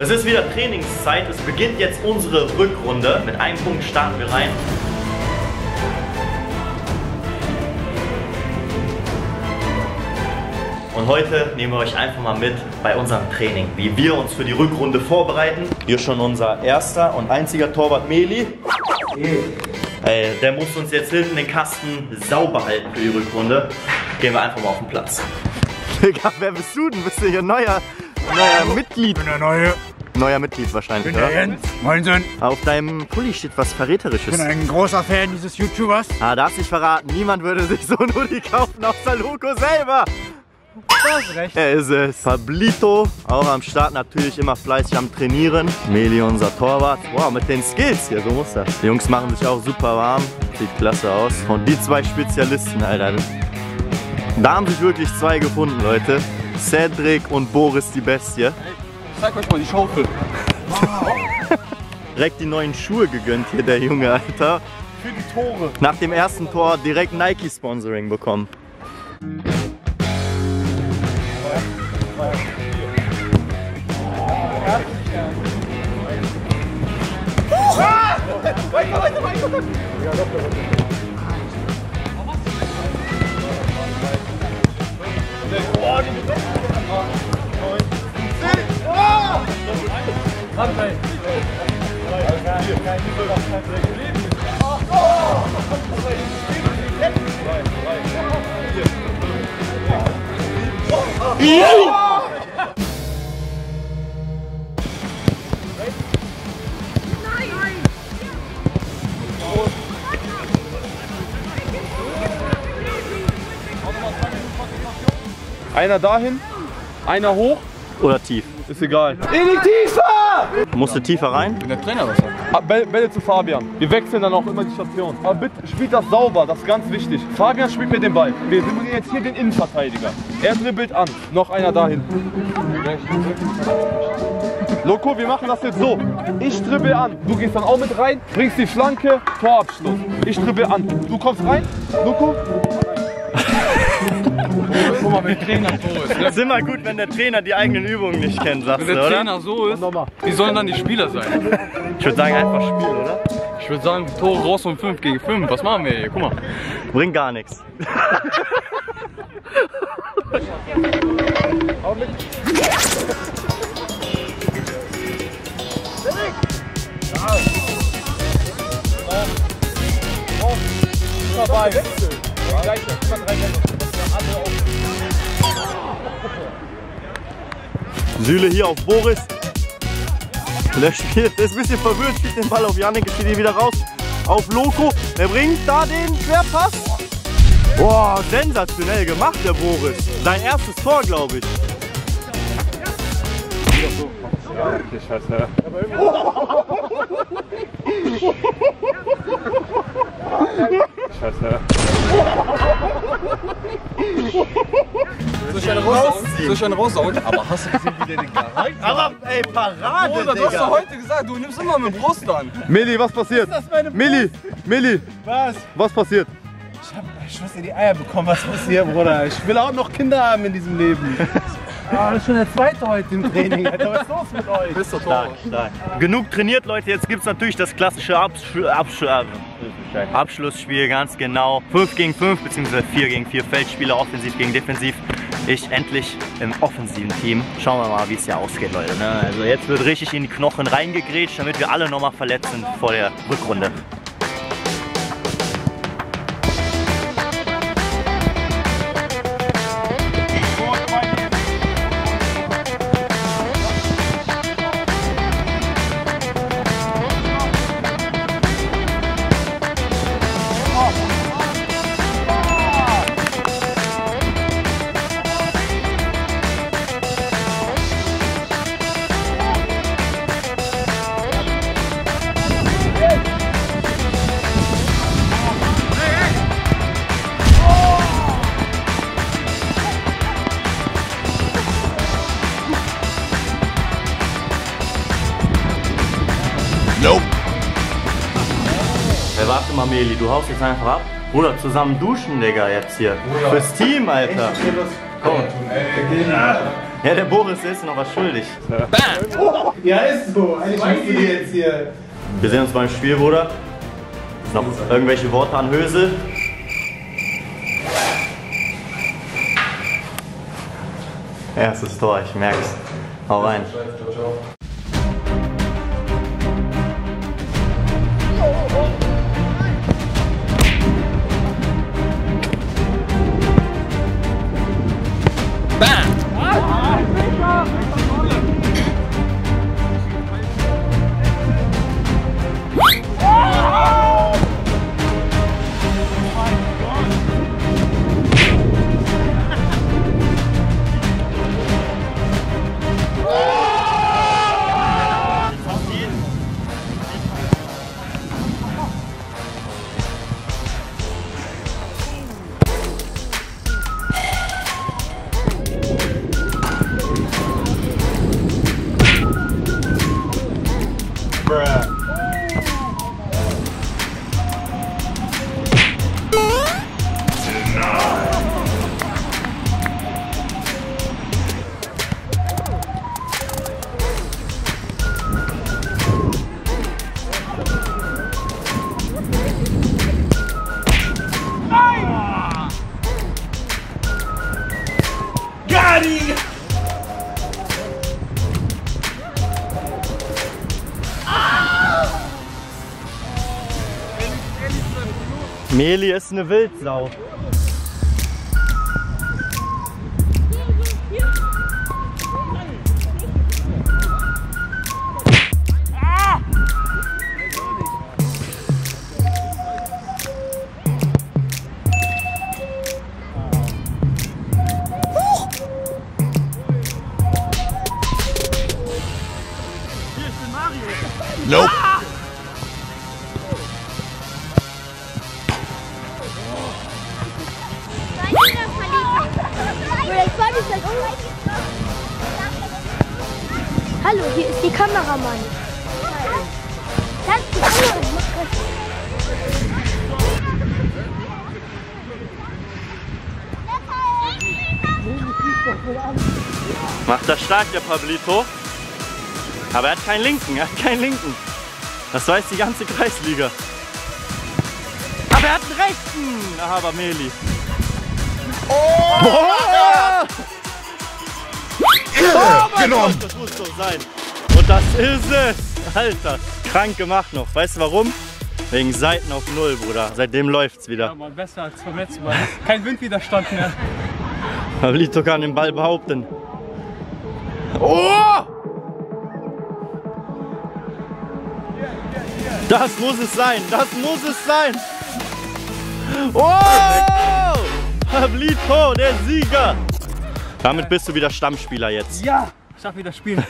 Es ist wieder Trainingszeit. Es beginnt jetzt unsere Rückrunde. Mit einem Punkt starten wir rein. Und heute nehmen wir euch einfach mal mit bei unserem Training, wie wir uns für die Rückrunde vorbereiten. Hier schon unser erster und einziger Torwart Meli. Ey, der muss uns jetzt hinten den Kasten sauber halten für die Rückrunde. Gehen wir einfach mal auf den Platz. Digga, wer bist du denn? Bist du hier neuer, neuer Mitglied? bin der Neue, Neuer Mitglied wahrscheinlich, bin der? Jens. Moinsen. Auf deinem Pulli steht was Ich Verräterisches. bin ein großer Fan dieses YouTubers. Ah, darfst nicht verraten. Niemand würde sich so ein Hoodie kaufen, außer Loco selber. Du hast recht. Er ist es. Pablito, auch am Start natürlich immer fleißig am Trainieren. Meli, unser Torwart. Wow, mit den Skills hier, so muss das. Die Jungs machen sich auch super warm. Sieht klasse aus. Und die zwei Spezialisten, Alter. Da haben sich wirklich zwei gefunden, Leute. Cedric und Boris die Bestie. Zeig euch mal die Schaufel. Direkt die neuen Schuhe gegönnt hier, der Junge, Alter. Für die Tore. Nach dem ersten Tor direkt Nike-Sponsoring bekommen. Einer dahin, einer hoch, Oder tief. ist egal. In die Tiefe! Musste tiefer rein. Bin der Trainer, was ah, Bälle, Bälle zu Fabian. Wir wechseln dann auch immer die Station. Aber bitte spielt das sauber, das ist ganz wichtig. Fabian spielt mir den Ball. Wir simulieren jetzt hier den Innenverteidiger. Er dribbelt an. Noch einer dahin. Loco, wir machen das jetzt so. Ich dribbel an. Du gehst dann auch mit rein, bringst die Flanke, Torabschluss. Ich dribbel an. Du kommst rein. Loco. Guck mal, wenn der Trainer so ist. ist immer gut, wenn der Trainer die eigenen Übungen nicht kennt, sagst Wenn du, der oder? Trainer so ist, wie sollen dann die Spieler sein? Ich würde sagen, einfach spielen, oder? Ich würde sagen, Tore raus und 5 gegen 5. Was machen wir hier? Guck mal. Bringt gar nichts. dabei. Gleich, immer drei Wechsel. Süle hier auf Boris. Der spielt, ist ein bisschen verwirrt, spielt den Ball auf Janik, geht hier wieder raus. Auf Loco. Er bringt da den Querpass. Boah, sensationell gemacht, der Boris. Sein erstes Tor, glaube ich. Soll ich eine raussauen? Soll ich eine raussauen? Aber hast du gesehen, wie der den gehalten hat? Aber ey, Parade, Bruder, du hast doch heute gesagt, du nimmst immer mit Brust an. Milli, was passiert? Milli, Milli, Was? was passiert? Ich hab ich muss in die Eier bekommen. Was muss hier, Bruder? Ich will auch noch Kinder haben in diesem Leben. Ah, das ist schon der zweite heute im Training. Alter, was ist los mit euch? Bist du Stark. Genug trainiert, Leute. Jetzt gibt es natürlich das klassische Absch Absch Abschlussspiel, ganz genau. 5 gegen 5 bzw. 4 gegen 4 Feldspieler, offensiv gegen defensiv. Ich endlich im offensiven Team. Schauen wir mal, wie es hier ausgeht, Leute. Ne? Also jetzt wird richtig in die Knochen reingegrätscht, damit wir alle nochmal verletzt sind vor der Rückrunde. Warte mal, Meli, du haust jetzt einfach ab. Bruder, zusammen duschen, Digga, jetzt hier. Fürs Team, Alter. Komm. Ja, der Boris ist noch was schuldig. Ja, ist so. Eigentlich musst du dir jetzt hier. Wir sehen uns beim Spiel, Bruder. Noch irgendwelche Worte an Hösel? Erstes Tor, ich merk's. Hau rein. Bam! Meli ist eine Wildsau. Hallo, hier ist die Kameramann. Das ist die Kameramann. Macht das stark, der Pablito. Aber er hat keinen Linken, er hat keinen Linken. Das weiß die ganze Kreisliga. Aber er hat einen Rechten. Aha, aber Meli. Oh! Oh mein Gott, das muss so sein. Und das ist es. Alter, krank gemacht noch. Weißt du warum? Wegen Seiten auf Null, Bruder. Seitdem läuft's wieder. Ja, Mann, besser als beim letzten Mal. Kein Windwiderstand mehr. Pablito kann den Ball behaupten. Oh! Das muss es sein, das muss es sein. Oh! Pablito, der Sieger. Damit bist du wieder Stammspieler jetzt. Ja, ich darf wieder spielen.